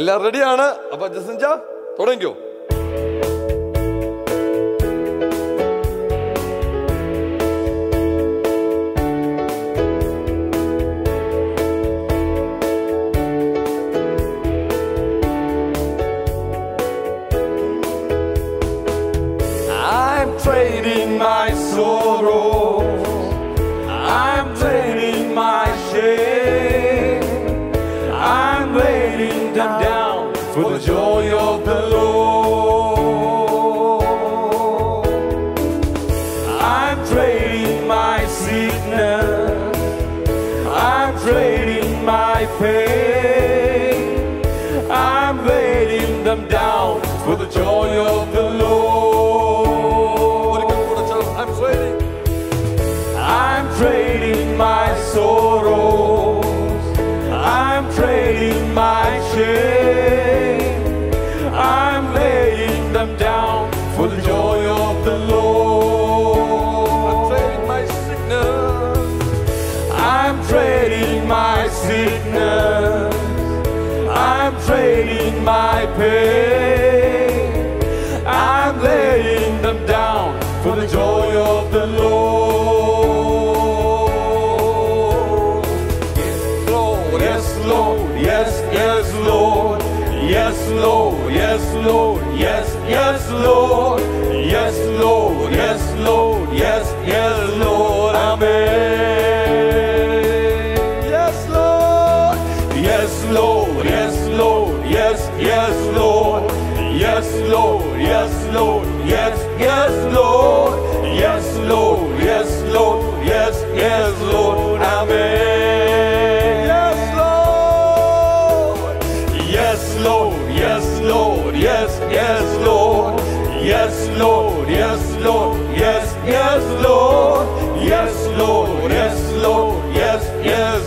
എല്ലാം റെഡിയാണ് അപ്പൊ ജസഞ്ച തുടങ്ങിയോ I'm trading my sorrow. Lord. Yes, Lord, yes, yes Lord, yes, Lord, yes Lord, yes yes Lord, yes Lord, yes Lord, yes yes Lord, Amen. Yes Lord, yes Lord, yes Lord, yes yes, Lord. Yes, Lord, yes, Lord, yes, yes, Lord. Yes, Lord, yes, Lord, yes, yes, Lord. Amen. Yes, Lord. Yes, Lord, yes, Lord, yes, yes, Lord. Yes, Lord, yes, Lord, yes, yes, Lord. Yes, Lord, yes, Lord, yes, yes,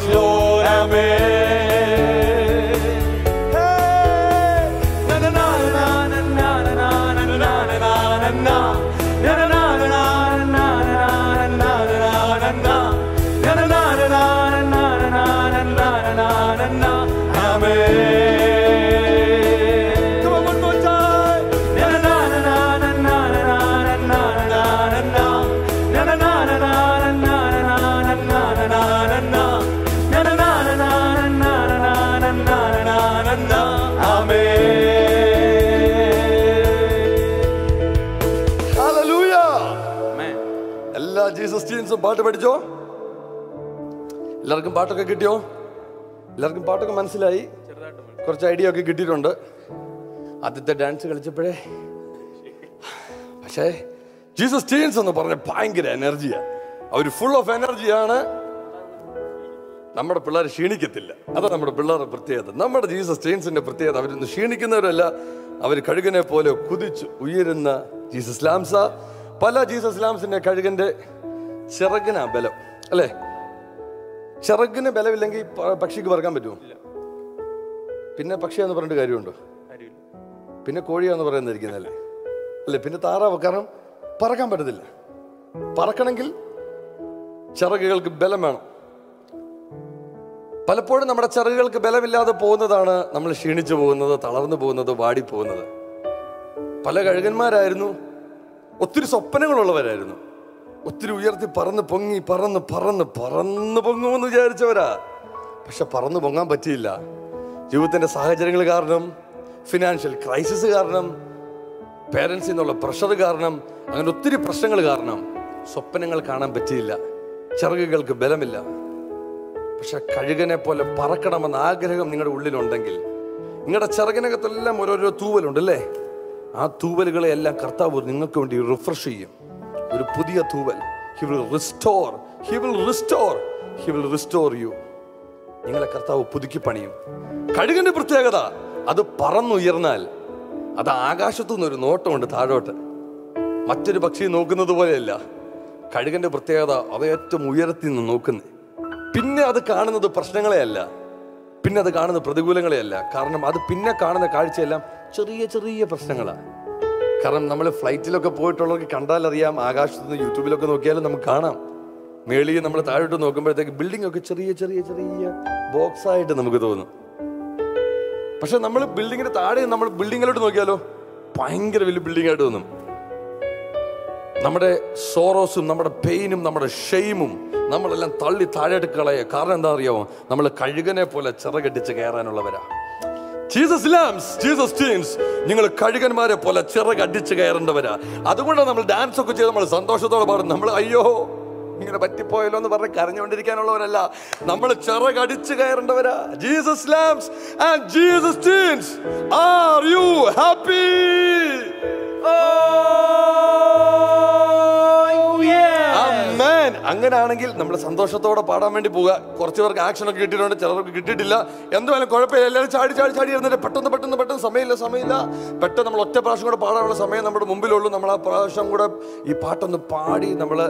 എല്ലാ Jesus ടീംസും പാട്ട് പഠിച്ചോ എല്ലാവർക്കും പാട്ടൊക്കെ കിട്ടിയോ എല്ലാവർക്കും പാട്ടൊക്കെ മനസ്സിലായി. കുറച്ച് ഐഡിയ ഒക്കെ കിട്ടിയിട്ടുണ്ട്. ആദ്യത്തെ ഡാൻസ് കളിച്ചപ്പോഴേ പക്ഷേ ജീസസ് ടീൻസ് എന്ന് പറഞ്ഞ ഭയങ്കര എനർജിയാണ് അവർ ഫുൾ ഓഫ് എനർജിയാണ് നമ്മുടെ പിള്ളേർ ക്ഷീണിക്കത്തില്ല. അതാ നമ്മുടെ പിള്ളേരുടെ പ്രത്യേകത. നമ്മുടെ ജീസസ് ടീൻസിന്റെ പ്രത്യേകത അവരൊന്നും ക്ഷീണിക്കുന്നവരല്ല. അവർ കഴുകനെ പോലെ കുതിച്ച് ഉയരുന്ന ജീസസ് ലാംസ പല ജീസസ് ലാംസിന്റെ കഴുകന്റെ ചിറകിനാ ബലം. അല്ലേ? ചിറകിന് ബലമില്ലെങ്കിൽ പക്ഷിക്ക് പറക്കാൻ പറ്റുമോ? പിന്നെ പക്ഷിയാന്ന് പറഞ്ഞിട്ട് കാര്യമുണ്ടോ? പിന്നെ കോഴിയാന്ന് പറയുന്നതായിരിക്കുന്നല്ലേ അല്ലേ പിന്നെ താറാവ് കാരണം പറക്കാൻ പറ്റത്തില്ല. പറക്കണമെങ്കിൽ ചിറകുകൾക്ക് ബലം വേണം. പലപ്പോഴും നമ്മുടെ ചിറകുകൾക്ക് ബലമില്ലാതെ പോകുന്നതാണ് നമ്മൾ ക്ഷീണിച്ചു പോകുന്നത് തളർന്നു പോകുന്നത് വാടിപ്പോകുന്നത് പല കഴുകന്മാരായിരുന്നു. ഒത്തിരി സ്വപ്നങ്ങളുള്ളവരായിരുന്നു. ഒത്തിരി ഉയർത്തി പറന്ന് പൊങ്ങി പറന്ന് പറന്ന് പറന്ന് പൊങ്ങുമെന്ന് വിചാരിച്ചവരാ. പക്ഷെ പറന്ന് പൊങ്ങാൻ പറ്റിയില്ല. ജീവിതത്തിന്റെ സാഹചര്യങ്ങൾ കാരണം ഫിനാൻഷ്യൽ ക്രൈസിസ് കാരണം പേരൻസിൽ നിന്നുള്ള പ്രഷർ കാരണം അങ്ങനെ ഒത്തിരി പ്രശ്നങ്ങൾ കാരണം സ്വപ്നങ്ങൾ കാണാൻ പറ്റിയില്ല. ചിറകുകൾക്ക് ബലമില്ല. പക്ഷെ കഴുകനെ പോലെ പറക്കണമെന്ന ആഗ്രഹം നിങ്ങളുടെ ഉള്ളിലുണ്ടെങ്കിൽ നിങ്ങളുടെ ചിറകിനകത്തെല്ലാം ഓരോരോ തൂവലുണ്ട് അല്ലേ? ആ തൂവലുകളെ എല്ലാം കർത്താവ് നിങ്ങൾക്ക് വേണ്ടി റിഫ്രഷ് ചെയ്യും. ഒരു പുതിയ തൂവൽ. He will restore he will restore he will restore you നിങ്ങളെ കർത്താവ് പുതുക്കി പണിയും. കഴുകന്റെ പ്രത്യേകത അത് പറന്നുയർന്നാൽ അത് ആകാശത്തു നിന്നൊരു നോട്ടമുണ്ട് താഴോട്ട്. മറ്റൊരു പക്ഷി നോക്കുന്നത് പോലെയല്ല. കഴുകന്റെ പ്രത്യേകത അത് ഏറ്റവും ഉയരത്തിൽ നിന്ന് നോക്കുന്നത്. പിന്നെ അത് കാണുന്നത് പ്രശ്നങ്ങളെയല്ല. പിന്നെ അത് കാണുന്ന പ്രതികൂലങ്ങളെയല്ല. കാരണം അത് പിന്നെ കാണുന്ന കാഴ്ചയെല്ലാം ചെറിയ ചെറിയ പ്രശ്നങ്ങളാണ് കാരണം നമ്മൾ ഫ്ലൈറ്റിലൊക്കെ പോയിട്ടുള്ളവർക്ക് കണ്ടാലറിയാം ആകാശത്ത് നിന്ന് യൂട്യൂബിലൊക്കെ നോക്കിയാലും നമുക്ക് കാണാം. മേളിൽ നമ്മൾ താഴോട്ട് നോക്കുമ്പോഴത്തേക്ക് ബിൽഡിംഗ് ഒക്കെ ചെറിയ ചെറിയ ചെറിയ ബോക്സ് ആയിട്ട് നമുക്ക് തോന്നും. പക്ഷെ നമ്മൾ ബിൽഡിങ്ങിന്റെ താഴെ നമ്മൾ ബിൽഡിങ്ങിലോട്ട് നോക്കിയാലോ ഭയങ്കര വലിയ ബിൽഡിംഗ് ആയിട്ട് തോന്നും. നമ്മുടെ സോറോസും നമ്മുടെ പെയിനും നമ്മുടെ ഷെയിമും നമ്മളെല്ലാം തള്ളി താഴെ കളയുക കാരണം എന്താ അറിയാമോ നമ്മൾ കഴുകനെ പോലെ ചിറകടിച്ച് കയറാനുള്ളവരാ. ജീസസ് ലാംസ് ജീസസ് ടീംസ് നിങ്ങൾ കഴുകന്മാരെ പോലെ ചിറകടിച്ച് കയറേണ്ടവരാ. അതുകൊണ്ടാണ് നമ്മൾ ഡാൻസ് ഒക്കെ ചെയ്ത് നമ്മൾ സന്തോഷത്തോടെ പാടും നമ്മൾ അയ്യോ ഇങ്ങനെ പറ്റിപ്പോയല്ലോ എന്ന് പറഞ്ഞ് കരഞ്ഞുകൊണ്ടിരിക്കാനുള്ളവരല്ല. നമ്മൾ ചിറകടിച്ച് കയറേണ്ടവരാ. Jesus lambs and Jesus teams are you happy Amen. അങ്ങനെയാണെങ്കിൽ നമ്മൾ സന്തോഷത്തോടെ പാടാൻ വേണ്ടി പോവുക. കുറച്ച് പേർക്ക് ആക്ഷൻ ഒക്കെ കിട്ടിയിട്ടുണ്ട് ചിലർക്ക് കിട്ടിയിട്ടില്ല. എന്തുമായാലും കുഴപ്പമില്ല. എല്ലാവരും ചാടി ചാടി ചാടി ഇരുന്നിട്ട് പെട്ടെന്ന് പെട്ടെന്ന് പെട്ടെന്ന് സമയമില്ല സമയമില്ല. പെട്ടെന്ന് നമ്മൾ ഒറ്റ പ്രാവശ്യം കൂടെ പാടാനുള്ള സമയം നമ്മുടെ മുമ്പിലുള്ളൂ. നമ്മൾ ആ പ്രാവശ്യം കൂടെ ഈ പാട്ടൊന്ന് പാടി നമ്മൾ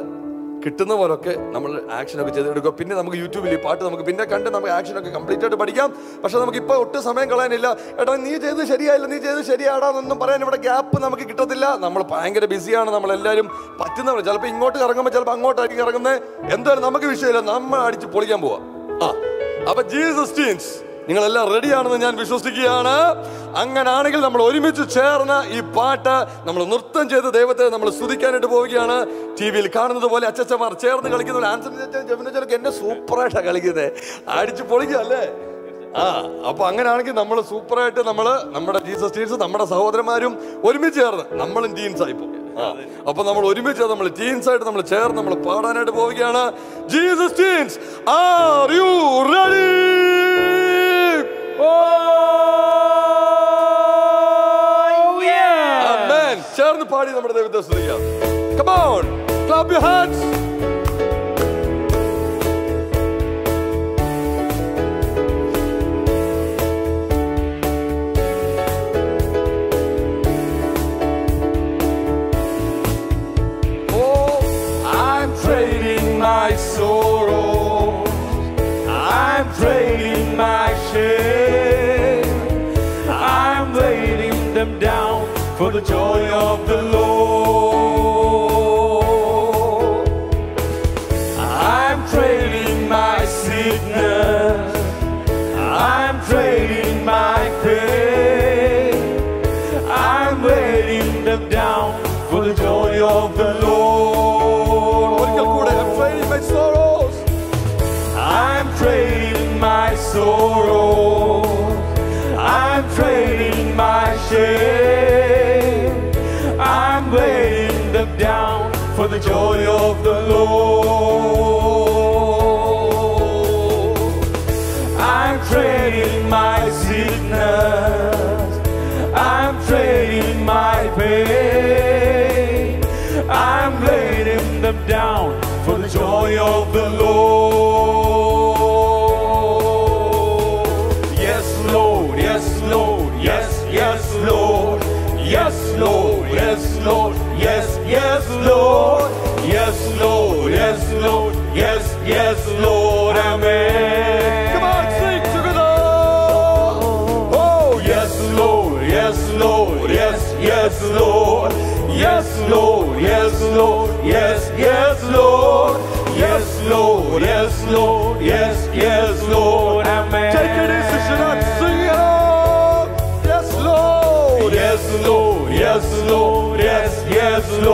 കിട്ടുന്ന പോലൊക്കെ നമ്മൾ ആക്ഷൻ ഒക്കെ ചെയ്തെടുക്കുക. പിന്നെ നമുക്ക് യൂട്യൂബിൽ ഈ പാട്ട് നമുക്ക് പിന്നെ കണ്ട് നമുക്ക് ആക്ഷൻ ഒക്കെ കംപ്ലീറ്റ് ആയിട്ട് പഠിക്കാം. പക്ഷെ നമുക്ക് ഇപ്പോൾ ഒട്ടും സമയം കളയാനില്ല. ഏട്ടാ നീ ചെയ്ത് ശരിയായില്ല നീ ചെയ്ത് ശരിയാടാന്നൊന്നും പറയാൻ ഇവിടെ ഗ്യാപ്പ് നമുക്ക് കിട്ടത്തില്ല. നമ്മൾ ഭയങ്കര ബിസിയാണ് നമ്മളെല്ലാവരും പറ്റുന്നവർ ചിലപ്പോൾ ഇങ്ങോട്ട് ഇറങ്ങുമ്പോൾ ചിലപ്പോൾ അങ്ങോട്ടായിരിക്കും ഇറങ്ങുന്നത് എന്തായാലും നമുക്ക് വിഷയമില്ല. നമ്മൾ അടിച്ച് പൊളിക്കാൻ പോവാം. ആ അപ്പൊ ജീസസ് ടീൻസ് നിങ്ങളെല്ലാം റെഡിയാണെന്ന് ഞാൻ വിശ്വസിക്കുകയാണ്. അങ്ങനാണെങ്കിൽ നമ്മൾ ഒരുമിച്ച് ചേർന്ന് ഈ പാട്ട് നമ്മൾ നൃത്തം ചെയ്ത് ദൈവത്തെ നമ്മൾ സ്തുതിക്കാനായിട്ട് പോവുകയാണ്. ടി വിയിൽ കാണുന്നത് പോലെ അച്ചച്ചമാർ ചേർന്ന് കളിക്കുന്ന എന്നെ സൂപ്പറായിട്ടാണ് കളിക്കുന്നത് അടിച്ച് പൊളിക്കുക അല്ലേ? ആ അപ്പൊ അങ്ങനെയാണെങ്കിൽ നമ്മൾ സൂപ്പറായിട്ട് നമ്മൾ നമ്മുടെ ജീസസ് ടീൻസ് നമ്മുടെ സഹോദരന്മാരും ഒരുമിച്ച് ചേർന്ന് നമ്മളും ആയി പോകും അപ്പൊ നമ്മൾ ഒരുമിച്ച് നമ്മൾ ടീൻസ് ആയിട്ട് നമ്മൾ ചേർന്ന് നമ്മൾ പാടാനായിട്ട് പോവുകയാണ്. Jesus teens are you ready പാടി നമ്മുടെ ദൈവത്തെ സ്തുതിക്കാം Come on, clap your hands. Oh, I'm trading my sorrow. For the joy of the Lord. I'm trading the joy of the Lord. I'm trading my sickness. I'm trading my pain. I'm laying them down for the joy of the Lord. Yes, Lord. Yes, Lord. Yes, yes, Lord. Yes, Lord. Yes, Lord. Yes, Lord. Amen. Come on, sing together. Oh, yes, Lord, yes, Lord, yes, yes, Lord, yes, Lord, yes, Lord, yes, yes, Lord, yes, Lord, yes, Lord, yes, yes, Lord, Amen. Take it easy, Shanat. Sing it out. Yes, Lord. Yes, Lord, yes, Lord, yes, yes, Lord,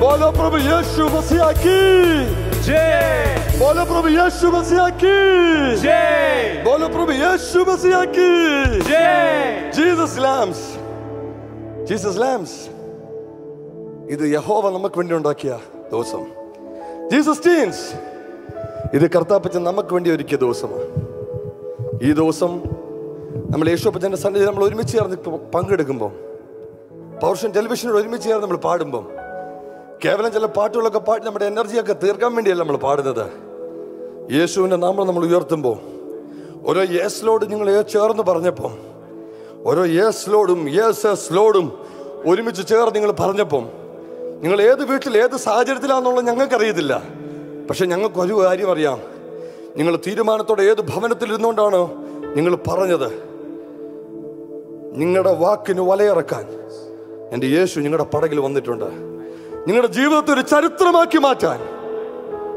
Olha pro meu Yeshua, você aqui! J! Olha pro meu Yeshua, você aqui! J! Olha pro meu Yeshua, você aqui! J! Jesus lambs! Jesus lambs! ഇത് യഹോവ നമുക്ക് വേണ്ടി ഉണ്ടാക്കിയ ദിവസം Jesus teens ഇത് കർത്താപ്പച്ചൻ നമുക്ക് വേണ്ടി ഒരുക്കിയ ദിവസമാണ്. ഈ ദിവസം നമ്മൾ യേശുപ്പച്ചന്റെ സന്നിധി നമ്മൾ ഒരുമിച്ച് ചേർന്ന് പങ്കെടുക്കുമ്പോൾ പൗർഷൻ ടെലിവിഷനോട് ഒരുമിച്ച് ചേർന്ന് നമ്മൾ പാടുമ്പം കേവലം ചില പാട്ടുകളൊക്കെ പാടി നമ്മുടെ എനർജിയൊക്കെ തീർക്കാൻ വേണ്ടിയല്ല നമ്മൾ പാടുന്നത്. യേശുവിന്റെ നാമം നമ്മൾ ഉയർത്തുമ്പോൾ ഓരോ യേസ് ലോഡ് നിങ്ങൾ ചേർന്ന് പറഞ്ഞപ്പം ഓരോ യേസ് ലോഡും യേസ് എസ് ലോഡും ഒരുമിച്ച് ചേർന്ന് നിങ്ങൾ പറഞ്ഞപ്പം നിങ്ങൾ ഏത് വീട്ടിൽ ഏത് സാഹചര്യത്തിലാണെന്നുള്ളത് ഞങ്ങൾക്കറിയത്തില്ല. പക്ഷെ ഞങ്ങൾക്ക് ഒരു കാര്യം അറിയാം. നിങ്ങൾ തീരുമാനത്തോടെ ഏത് ഭവനത്തിൽ ഇരുന്നുകൊണ്ടാണോ നിങ്ങൾ പറഞ്ഞത്? നിങ്ങളുടെ വാക്കിന് വലയിറക്കാൻ. എന്റെ യേശു നിങ്ങളുടെ പടകിൽ വന്നിട്ടുണ്ട്. നിങ്ങളുടെ ജീവിതത്തെ ഒരു ചരിത്രമാക്കി മാറ്റാൻ.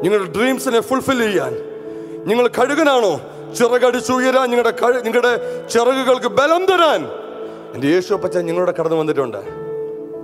നിങ്ങളുടെ ഡ്രീംസിനെ ഫുൾഫിൽ ചെയ്യാൻ. നിങ്ങൾ കഴുകനാണോ? ചിറകടിച്ചു ഉയരാൻ നിങ്ങളുടെ നിങ്ങളുടെ ചിറകുകൾക്ക് ബലം തരാൻ. എന്റെ യേശു അപ്പച്ച നിങ്ങളുടെ കടന്നു വന്നിട്ടുണ്ട്.